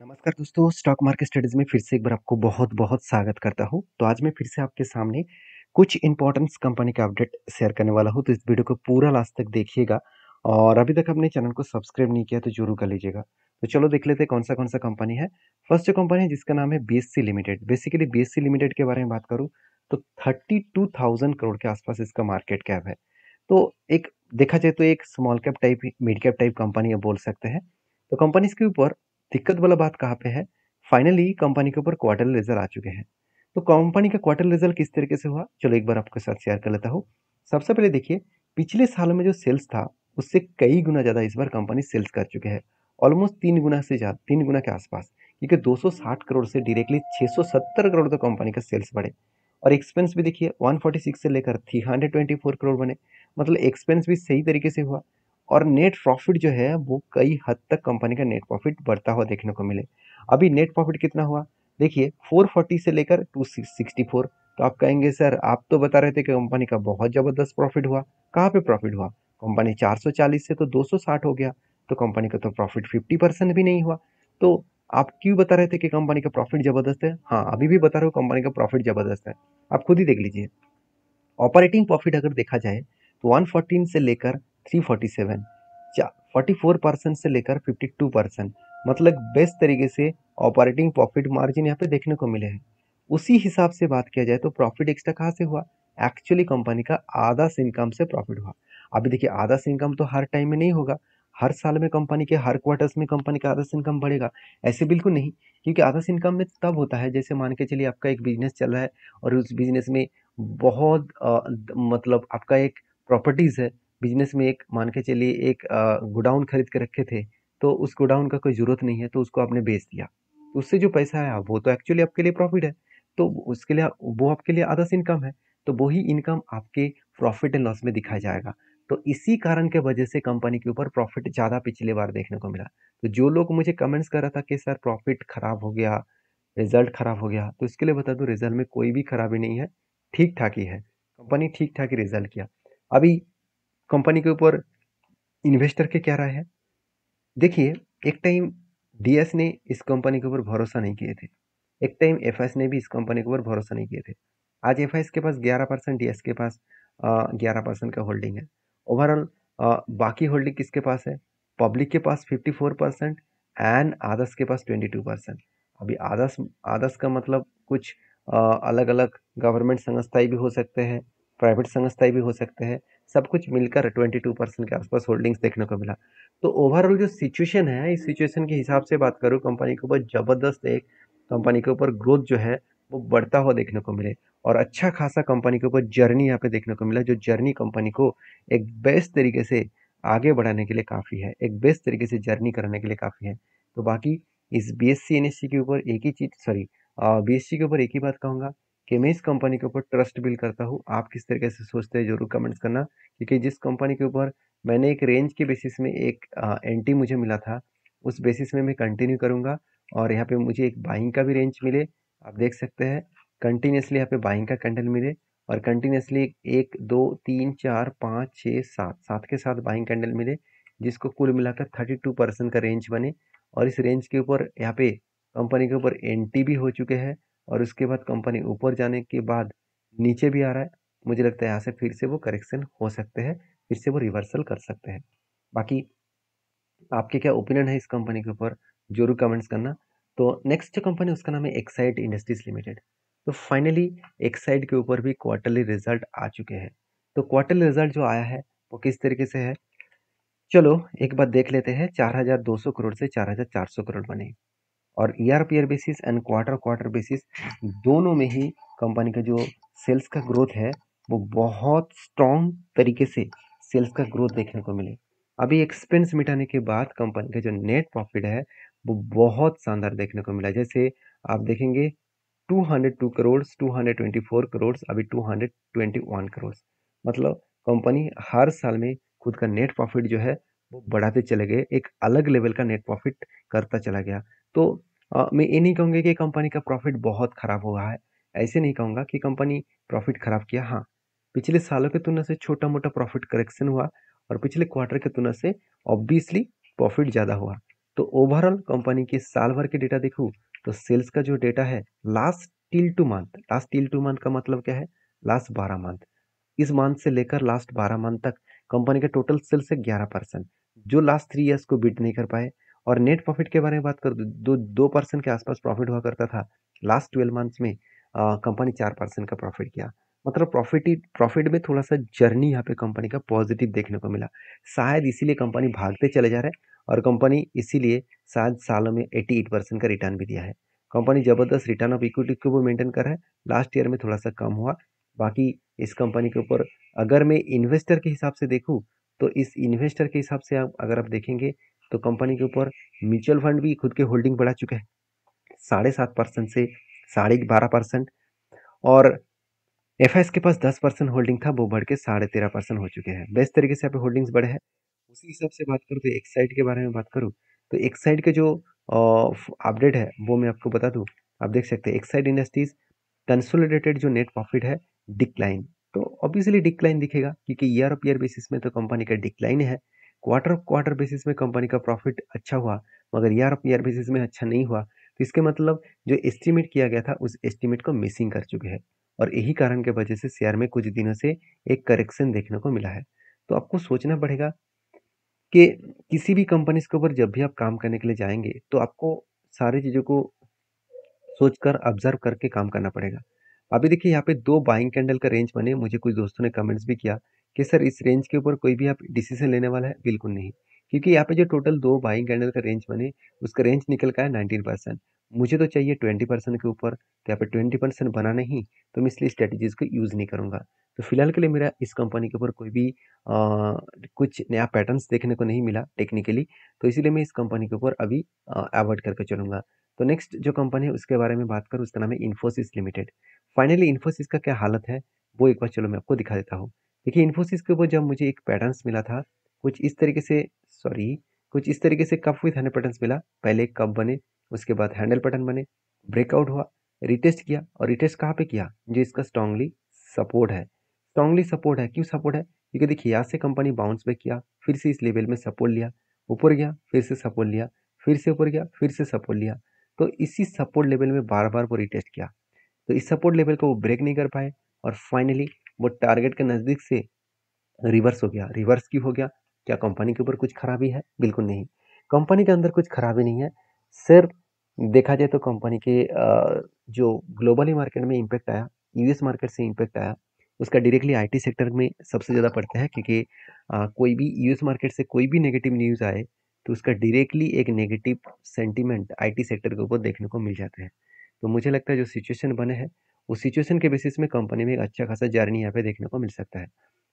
नमस्कार दोस्तों stock market studies में फिर से एक बार आपको बहुत बहुत स्वागत करता हूँ। तो आज मैं फिर से आपके सामने कुछ इंपॉर्टेंस कंपनी का अपडेट शेयर करने वाला हूँ। तो इस वीडियो को पूरा लास्ट तक देखिएगा और अभी तक अपने चैनल को सब्सक्राइब नहीं किया तो ज़रूर कर लीजिएगा। तो चलो देख लेते हैं कौन सा कौन सा कंपनी है। फ़र्स्ट जो कंपनी है जिसका नाम है BSC limited basically BSC limited के बारे में बात करूँ तो थर्टी करोड़ के आसपास इसका मार्केट कैप है। तो एक, देखा जाए तो एक small cap type mid cap type company बोल सकते हैं। तो कंपनी के ऊपर दिक्कत वाला बात कहाँ पे है? फाइनली कंपनी के ऊपर क्वार्टर रिज़ल्ट आ चुके हैं। तो कंपनी का क्वार्टर रिज़ल्ट किस तरीके से हुआ? चलो एक बार आपके साथ शेयर कर लेता हूँ। सबसे पहले देखिए, पिछले साल में जो सेल्स था, उससे कई गुना ज़्यादा इस बार कंपनी सेल्स कर चुके हैं। ऑलमोस्ट तीन गुना से ज़्यादा, तीन गुना के आसपास, क्योंकि 260 करोड़ से डायरेक्टली 670 करोड़ तक कंपनी का सेल्स बढ़े। और एक्सपेंस भी देखिए 146 से लेकर 324 करोड़ बने। मतलब एक्सपेंस भी सही तरीके से हुआ। और नेट प्रॉफिट जो है, वो कई हद तक कंपनी का नेट प्रॉफिट बढ़ता हुआ देखने को मिले। अभी नेट प्रॉफिट कितना हुआ? देखिए 440 से लेकर 264 तो आप कहेंगे, सर, आप तो बता रहे थे कि कंपनी का बहुत ज़बरदस्त प्रॉफिट हुआ। कहाँ पे प्रॉफिट हुआ? कंपनी 440 से तो 260 हो गया तो कंपनी का तो प्रॉफिट 50 परसेंट भी नहीं हुआ। तो आप क्यों बता रहे थे कि कंपनी का प्रॉफिट ज़बरदस्त है? हाँ अभी भी बता रहे हो कंपनी का प्रॉफिट ज़बरदस्त है। आप खुद ही देख लीजिए। ऑपरेटिंग प्रॉफिट अगर देखा जाए तो 114 से लेकर 347 44 परसेंट से लेकर 52 परसेंट मतलब बेस्ट तरीके से ऑपरेटिंग प्रॉफिट मार्जिन यहाँ पे देखने को मिले हैं। उसी हिसाब से बात किया जाए तो प्रॉफिट एक्स्ट्रा कहाँ से हुआ? एक्चुअली कंपनी का आधा से इनकम से प्रॉफिट हुआ। अभी देखिए आधा से इनकम तो हर टाइम में नहीं होगा। हर साल में कंपनी के हर क्वार्टर्स में कंपनी का आधा से इनकम बढ़ेगा। ऐसे बिल्कुल नहीं क्योंकि आधा से इनकम में तब होता है जैसे मान के चलिए आपका एक बिज़नेस चल रहा है और उस बिज़नेस में बहुत आ, मतलब आपका एक प्रॉपर्टीज़ है बिज़नेस में एक, मान के चलिए एक गोडाउन खरीद के रखे थे तो उस गोडाउन का कोई ज़रूरत नहीं है तो उसको आपने बेच दिया। तो उससे जो पैसा आया, वो तो एक्चुअली आपके लिए प्रॉफिट है। तो उसके लिए, वो आपके लिए आधा इनकम है तो वही इनकम आपके प्रॉफिट एंड लॉस में दिखाया जाएगा। तो इसी कारण के वजह से कंपनी के ऊपर प्रॉफिट ज़्यादा पिछले बार देखने को मिला। तो जो लोग मुझे कमेंट्स कर रहा था कि, सर प्रॉफिट खराब हो गया रिज़ल्ट खराब हो गया तो इसके लिए बता दूँ रिज़ल्ट में कोई भी खराबी नहीं है ठीक ठाक ही है। कंपनी ठीक ठाक ही रिज़ल्ट किया। अभी कंपनी के ऊपर इन्वेस्टर के क्या राय है? देखिए, एक टाइम डीएस ने इस कंपनी के ऊपर भरोसा नहीं किए थे। एक टाइम एफ़ ने भी इस कंपनी के ऊपर भरोसा नहीं किए थे। आज एफ़ के पास ग्यारह परसेंट डीएस के पास ग्यारह परसेंट का होल्डिंग है। ओवरऑल बाकी होल्डिंग किसके पास है? पब्लिक के पास fifty four percent and Adarsh के पास ट्वेंटी टू परसेंट। अभी आदर्श आदर्श का मतलब कुछ अलग अलग गवर्नमेंट संस्थाएँ भी हो सकते हैं प्राइवेट संस्थाएँ भी हो सकते हैं। सब कुछ मिलकर 22 परसेंट के आसपास होल्डिंग्स देखने को मिला। तो ओवरऑल जो सिचुएशन है, इस सिचुएशन के हिसाब से बात करूँ कंपनी के ऊपर ज़बरदस्त एक कंपनी के ऊपर ग्रोथ जो है, वो बढ़ता हुआ देखने को मिले और अच्छा खासा कंपनी के ऊपर जर्नी यहाँ पे देखने को मिला, जो जर्नी कंपनी को एक बेस्ट तरीके से आगे बढ़ाने के लिए काफ़ी है, एक बेस्ट तरीके से जर्नी करने के लिए काफ़ी है। तो बाकी इस बी एस के ऊपर एक ही चीज़ सॉरी बीएससी के ऊपर एक ही बात कहूँगा कि मैं इस कंपनी के ऊपर ट्रस्ट बिल्ड करता हूँ। आप किस तरीके से सोचते हैं, ज़रूर कमेंट्स करना। क्योंकि जिस कंपनी के ऊपर मैंने एक रेंज के बेसिस में एक एंटी मुझे मिला था, उस बेसिस में मैं कंटिन्यू करूँगा और यहाँ पे मुझे एक बाइंग का भी रेंज मिले। आप देख सकते हैं कंटिन्यूसली यहाँ पे बाइंग का कैंडल मिले और कंटिन्यूसली एक, दो, तीन, चार, पाँच छः सात सात के साथ बाइंग कैंडल मिले, जिसको कुल मिलाकर थर्टी टू परसेंट का रेंज बने और इस रेंज के ऊपर यहाँ पे कंपनी के ऊपर एंटी भी हो चुके हैं। और उसके बाद कंपनी ऊपर जाने के बाद नीचे भी आ रहा है। मुझे लगता है यहाँ से फिर से वो करेक्शन हो सकते हैं फिर से वो रिवर्सल कर सकते हैं। बाकी आपके क्या ओपिनियन है इस कंपनी के ऊपर? ज़रूर कमेंट्स करना। तो नेक्स्ट जो कंपनी उसका नाम है एक्साइड इंडस्ट्रीज़ लिमिटेड तो फाइनली एक्साइड के ऊपर भी क्वार्टरली रिज़ल्ट आ चुके हैं। तो क्वार्टरली रिज़ल्ट जो आया है वो किस तरीके से है? चलो एक बार देख लेते हैं। 4,200 करोड़ से 4,400 करोड़ बने। और year P basis and quarter quarter basis दोनों में ही कंपनी का जो सेल्स का ग्रोथ है, वो बहुत स्ट्रॉन्ग तरीके से सेल्स का ग्रोथ देखने को मिले। अभी एक्सपेंस मिटाने के बाद कंपनी का जो नेट प्रॉफिट है, वो बहुत शानदार देखने को मिला। जैसे आप देखेंगे 202 करोड़ 224 करोड़ अभी 221 करोड़ मतलब कंपनी हर साल में खुद का नेट प्रॉफिट जो है, वो बढ़ाते चले गए। एक अलग लेवल का नेट प्रॉफिट करता चला गया। तो मैं ये नहीं कहूँगा कि कंपनी का प्रॉफिट बहुत ख़राब हुआ है, ऐसे नहीं कहूँगा कि कंपनी प्रॉफिट ख़राब किया। हाँ पिछले सालों की तुलना से छोटा मोटा प्रॉफिट करेक्शन हुआ और पिछले क्वार्टर की तुलना से ऑब्वियसली प्रॉफिट ज़्यादा हुआ। तो ओवरऑल कंपनी के साल भर के डेटा देखूँ तो सेल्स का जो डेटा है, last till two month, last till two month का मतलब क्या है? लास्ट बारह मंथ। इस मंथ से लेकर लास्ट बारह मंथ तक कंपनी का टोटल सेल्स है ग्यारह परसेंट, जो लास्ट थ्री ईयर्स को बीट नहीं कर पाए। और नेट प्रॉफिट के बारे में बात कर दो दो परसेंट के आसपास प्रॉफिट हुआ करता था। लास्ट ट्वेल्व मंथ्स में कंपनी चार परसेंट का प्रॉफिट किया। मतलब प्रॉफिट प्रॉफिट में थोड़ा सा जर्नी यहाँ पे कंपनी का पॉजिटिव देखने को मिला। शायद इसीलिए कंपनी भागते चले जा रहे हैं और कंपनी इसीलिए शायद सालों में 88 परसेंट का रिटर्न भी दिया है। कंपनी ज़बरदस्त रिटर्न ऑफ़ इक्विटी को भी मेंटेन कर रहा है। लास्ट ईयर में थोड़ा सा कम हुआ। बाकी इस कंपनी के ऊपर अगर मैं इन्वेस्टर के हिसाब से देखूँ तो इस इन्वेस्टर के हिसाब से आप, अगर आप देखेंगे तो कंपनी के ऊपर म्यूचुअल फंड भी खुद के होल्डिंग बढ़ा चुके हैं। साढ़े सात परसेंट से साढ़े बारह परसेंट और एफएस के पास दस परसेंट होल्डिंग था, वो बढ़ के साढ़े तेरह परसेंट हो चुके हैं। बेस्ट तरीके से यहाँ होल्डिंग्स बढ़े हैं। उसी हिसाब से बात करूँ तो एक साइड के बारे में बात करूँ तो एक साइड के जो अपडेट है, वो मैं आपको बता दूँ। आप देख सकते हैं, एक साइड इंडस्ट्रीज़ कंसोलिडेटेड जो नेट प्रॉफिट है, डिक्लाइन। तो ऑब्वियसली डिक्लाइन दिखेगा, क्योंकि ईयर ऑफ़ ईयर बेसिस में तो कंपनी का डिक्लाइन है। क्वार्टर क्वार्टर बेसिस में कंपनी का प्रॉफिट अच्छा हुआ, मगर ईयर ऑफ़ ईयर बेसिस में अच्छा नहीं हुआ तो इसके मतलब जो एस्टिमेट किया गया था, उस एस्टिमेट को मिसिंग कर चुके हैं। और यही कारण के वजह से शेयर में कुछ दिनों से एक करेक्शन देखने को मिला है। तो आपको सोचना पड़ेगा कि किसी भी कंपनीज़ के ऊपर जब भी आप काम करने के लिए जाएँगे तो आपको सारी चीज़ों को सोचकर ऑब्ज़र्व करके काम करना पड़ेगा। अभी देखिए यहाँ पे दो बाइंग कैंडल का रेंज बने मुझे कुछ दोस्तों ने कमेंट्स भी किया कि सर इस रेंज के ऊपर कोई भी आप डिसीज़न लेने वाला है? बिल्कुल नहीं। क्योंकि यहाँ पे जो टोटल दो बाइंग कैंडल का रेंज बने उसका रेंज निकल का है नाइनटीन परसेंट मुझे तो चाहिए ट्वेंटी परसेंट के ऊपर तो यहाँ पे ट्वेंटी परसेंट बना नहीं तो मैं इसलिए स्ट्रेटेजीज को यूज़ नहीं करूँगा। तो फ़िलहाल के लिए मेरा इस कंपनी के ऊपर कोई भी आ, कुछ नया पैटर्न्स देखने को नहीं मिला टेक्निकली तो इसीलिए मैं इस कंपनी के ऊपर अभी अवॉइड करके चलूँगा। तो नेक्स्ट जो कंपनी है उसके बारे में बात करूँ उसका नाम है इन्फोसिस लिमिटेड फाइनली इन्फोसिस का क्या हालत है, वो एक बार चलो मैं आपको दिखा देता हूँ। देखिए इन्फोसिस के ऊपर जब मुझे एक पैटर्न्स मिला था, कुछ इस तरीके से सॉरी कुछ इस तरीके से कप विथ हंड्रेड पैटर्न्स मिला। पहले कप बने, उसके बाद हैंडल पैटर्न बने ब्रेकआउट हुआ रिटेस्ट किया और रिटेस्ट कहाँ पे किया? जो इसका स्ट्रांगली सपोर्ट है। स्ट्रांगली सपोर्ट है, क्यों सपोर्ट है? क्योंकि देखिए, यहाँ से कंपनी बाउंस बैक किया, फिर से इस लेवल में सपोर्ट लिया, ऊपर गया, फिर से सपोर्ट लिया, फिर से ऊपर गया, फिर से सपोर्ट लिया। तो इसी सपोर्ट लेवल में बार बार वो रिटेस्ट किया। तो इस सपोर्ट लेवल को वो ब्रेक नहीं कर पाए और फाइनली वो टारगेट के नज़दीक से रिवर्स हो गया। रिवर्स क्यों हो गया? क्या कंपनी के ऊपर कुछ खराबी है? बिल्कुल नहीं। कंपनी के अंदर कुछ खराबी नहीं है। सिर्फ़ देखा जाए तो कंपनी के जो ग्लोबली मार्केट में इम्पैक्ट आया यूएस मार्केट से इम्पैक्ट आया, उसका डायरेक्टली आईटी सेक्टर में सबसे ज़्यादा पड़ता है क्योंकि कोई भी यूएस मार्केट से कोई भी नेगेटिव न्यूज़ आए तो उसका डायरेक्टली एक नेगेटिव सेंटीमेंट आईटी सेक्टर के ऊपर देखने को मिल जाता है। तो मुझे लगता है जो सिचुएशन बने हैं उस सिचुएशन के बेसिस में कंपनी में एक अच्छा खासा जर्नी यहाँ पे देखने को मिल सकता है।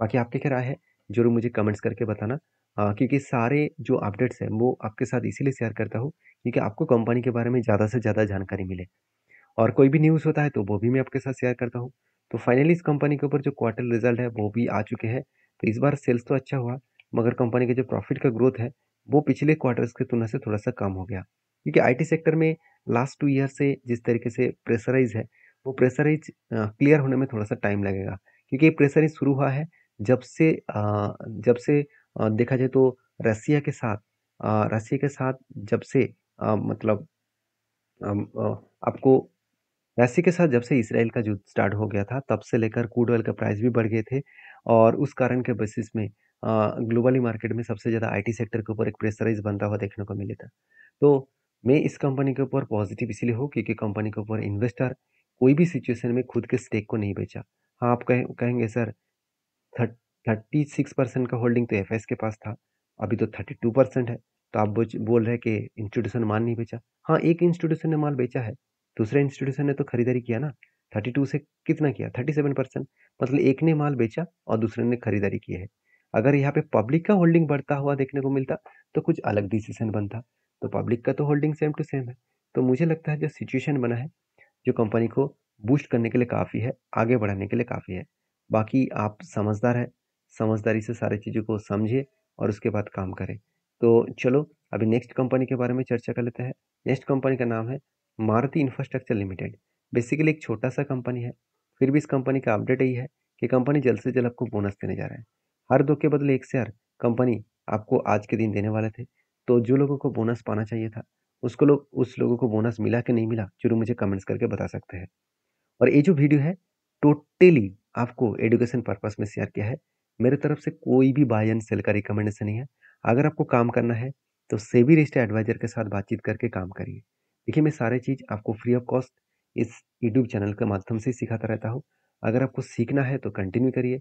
बाकी आपके क्या राय है? ज़रूर मुझे कमेंट्स करके बताना। आ, क्योंकि सारे जो अपडेट्स हैं वो आपके साथ इसीलिए शेयर करता हूँ क्योंकि आपको कंपनी के बारे में ज़्यादा से ज़्यादा जानकारी मिले। और कोई भी न्यूज़ होता है तो वो भी मैं आपके साथ शेयर करता हूँ। तो फाइनली इस कंपनी के ऊपर जो क्वार्टर रिज़ल्ट है वो भी आ चुके हैं। तो इस बार सेल्स तो अच्छा हुआ मगर कंपनी के जो प्रॉफिट का ग्रोथ है वो पिछले क्वार्टर्स की तुलना से थोड़ा सा कम हो गया। क्योंकि आईटी सेक्टर में लास्ट टू ईयर से जिस तरीके से प्रेशराइज है, वो प्रेशराइज क्लियर होने में थोड़ा सा टाइम लगेगा। क्योंकि ये प्रेशराइज शुरू हुआ है, जब से जब से देखा जाए तो रसिया के साथ रसिया के साथ जब से मतलब आपको रसिया के साथ जब से इसराइल का युद्ध स्टार्ट हो गया था, तब से लेकर क्रूड ऑयल का प्राइस भी बढ़ गए थे। और उस कारण के बेसिस में ग्लोबली मार्केट में सबसे ज़्यादा आईटी सेक्टर के ऊपर एक प्रेशराइज बनता हुआ देखने को मिले था। तो मैं इस कंपनी के ऊपर पॉजिटिव इसलिए हूँ क्योंकि कंपनी के ऊपर इन्वेस्टर कोई भी सिचुएशन में खुद के स्टेक को नहीं बेचा। हाँ आप कहें, कहेंगे, सर, थर्ट सिक्स परसेंट का होल्डिंग तो एफएस के पास था, अभी तो थर्टी टू परसेंट है। तो आप बोल रहे हैं कि इंस्टीट्यूशन माल नहीं बेचा। हाँ एक इंस्टीट्यूशन ने माल बेचा है, दूसरे इंस्टीट्यूशन ने तो खरीदारी किया ना। थर्टी टू से कितना किया? थर्टी सेवन परसेंट मतलब एक ने माल बेचा और दूसरे ने खरीदारी की है। अगर यहाँ पे पब्लिक का होल्डिंग बढ़ता हुआ देखने को मिलता तो कुछ अलग डिसीज़न बनता। तो पब्लिक का तो होल्डिंग सेम टू सेम है। तो मुझे लगता है जो सिचुएशन बना है, जो कंपनी को बूस्ट करने के लिए काफ़ी है, आगे बढ़ाने के लिए काफ़ी है। बाकी आप समझदार है, समझदारी से सारी चीज़ों को समझे और उसके बाद काम करें। तो चलो, अभी नेक्स्ट कंपनी के बारे में चर्चा कर लेते हैं। नेक्स्ट कंपनी का नाम है मारुति इंफ्रास्ट्रक्चर लिमिटेड बेसिकली एक छोटा सा कंपनी है। फिर भी इस कंपनी का अपडेट यही है कि कंपनी जल्द से जल्द आपको बोनस देने जा रहा है। हर दो के बदले एक शेयर कंपनी आपको आज के दिन देने वाले थे। तो जो लोगों को बोनस पाना चाहिए था, उसको लोग, उस लोगों को बोनस मिला कि नहीं मिला ज़रूर मुझे कमेंट्स करके बता सकते हैं। और ये जो वीडियो है टोटली आपको एजुकेशन पर्पस में शेयर किया है। मेरे तरफ़ से कोई भी बाय एंड सेल का रिकमेंडेशन नहीं है। अगर आपको काम करना है तो सेबी रजिस्टर एडवाइजर के साथ बातचीत करके काम करिए। देखिए, मैं सारे चीज़ आपको फ्री ऑफ़ कॉस्ट इस यूट्यूब चैनल के माध्यम से सिखाता रहता हूँ। अगर आपको सीखना है तो कंटिन्यू करिए।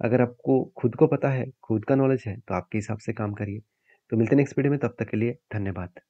अगर आपको खुद को पता है, खुद का नॉलेज है तो आपके हिसाब से काम करिए। तो मिलते हैं नेक्स्ट वीडियो में तब तक के लिए धन्यवाद।